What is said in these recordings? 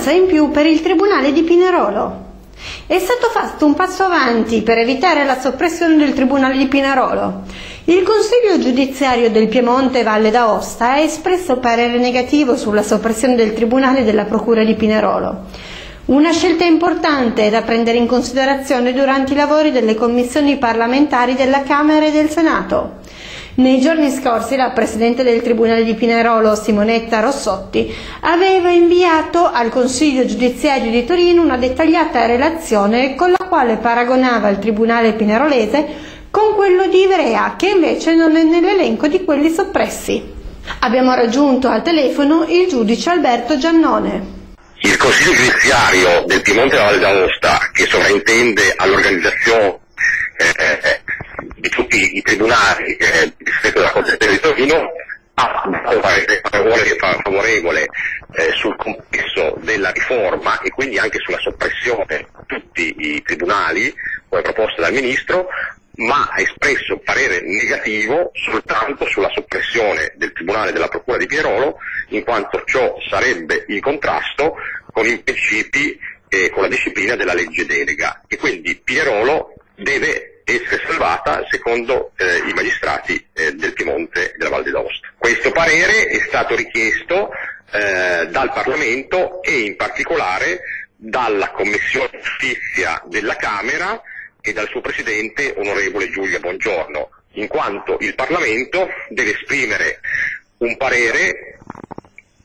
speranza in più per il Tribunale di Pinerolo. È stato fatto un passo avanti per evitare la soppressione del Tribunale di Pinerolo. Il Consiglio giudiziario del Piemonte Valle d'Aosta ha espresso parere negativo sulla soppressione del Tribunale della Procura di Pinerolo. Una scelta importante da prendere in considerazione durante i lavori delle commissioni parlamentari della Camera e del Senato. Nei giorni scorsi la Presidente del Tribunale di Pinerolo, Simonetta Rossotti, aveva inviato al Consiglio giudiziario di Torino una dettagliata relazione con la quale paragonava il Tribunale pinerolese con quello di Ivrea, che invece non è nell'elenco di quelli soppressi. Abbiamo raggiunto al telefono il giudice Alberto Giannone. Il Consiglio giudiziario del Piemonte della Valle d'Aosta, che sovrintende all'organizzazione eh, di tutti i tribunali eh, Torino ha un parere favorevole eh, sul complesso della riforma e quindi anche sulla soppressione di tutti i tribunali come proposta dal Ministro, ma ha espresso parere negativo soltanto sulla soppressione del Tribunale della Procura di Pierolo, in quanto ciò sarebbe in contrasto con i principi e con la disciplina della legge delega. E quindi Pierolo deve essere salvata secondo eh, i magistrati eh, del Piemonte e della Val d'Aosta. Questo parere è stato richiesto eh, dal Parlamento e in particolare dalla Commissione Giustizia della Camera e dal suo Presidente, onorevole Giulia Bongiorno, in quanto il Parlamento deve esprimere un parere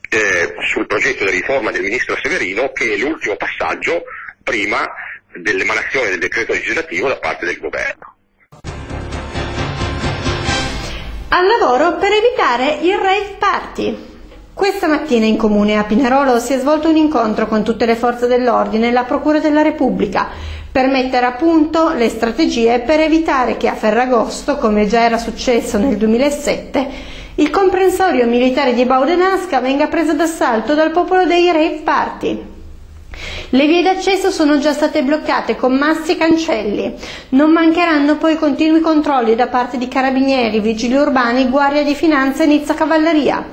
eh, sul progetto di riforma del Ministro Severino che è l'ultimo passaggio prima dell'emanazione del decreto legislativo da parte del governo. Al lavoro per evitare il rave party. Questa mattina in comune a Pinerolo si è svolto un incontro con tutte le forze dell'ordine e la Procura della Repubblica per mettere a punto le strategie per evitare che a Ferragosto, come già era successo nel 2007, il comprensorio militare di Baudenasca venga preso d'assalto dal popolo dei rave party. Le vie d'accesso sono già state bloccate con massi e cancelli. Non mancheranno poi continui controlli da parte di carabinieri, vigili urbani, guardia di finanza e Nizza Cavalleria.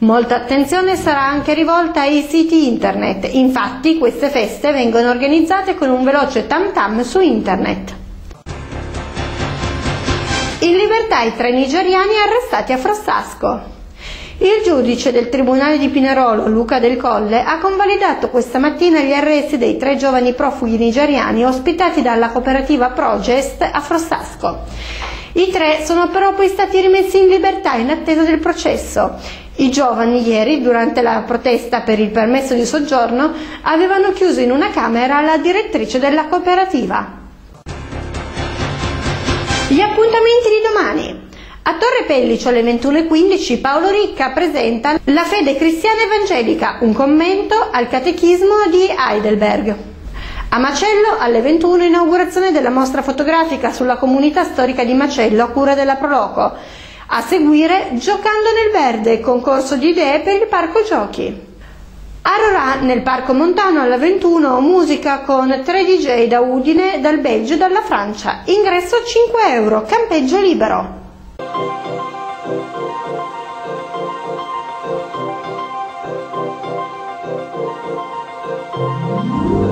Molta attenzione sarà anche rivolta ai siti internet, infatti queste feste vengono organizzate con un veloce tam tam su internet. In libertà i tre nigeriani arrestati a Frossasco. Il giudice del Tribunale di Pinerolo, Luca Del Colle, ha convalidato questa mattina gli arresti dei tre giovani profughi nigeriani ospitati dalla cooperativa Progest a Frossasco. I tre sono però poi stati rimessi in libertà in attesa del processo. I giovani ieri, durante la protesta per il permesso di soggiorno, avevano chiuso in una camera la direttrice della cooperativa. Gli appuntamenti di domani. A Torre Pellice alle 21.15 Paolo Ricca presenta La fede cristiana evangelica, un commento al catechismo di Heidelberg. A Macello alle 21 inaugurazione della mostra fotografica sulla comunità storica di Macello a cura della Proloco. A seguire Giocando nel Verde, concorso di idee per il Parco Giochi. A Rorà, nel Parco Montano alla 21, musica con 3 DJ da Udine, dal Belgio e dalla Francia. Ingresso 5 euro, campeggio libero. Thank you.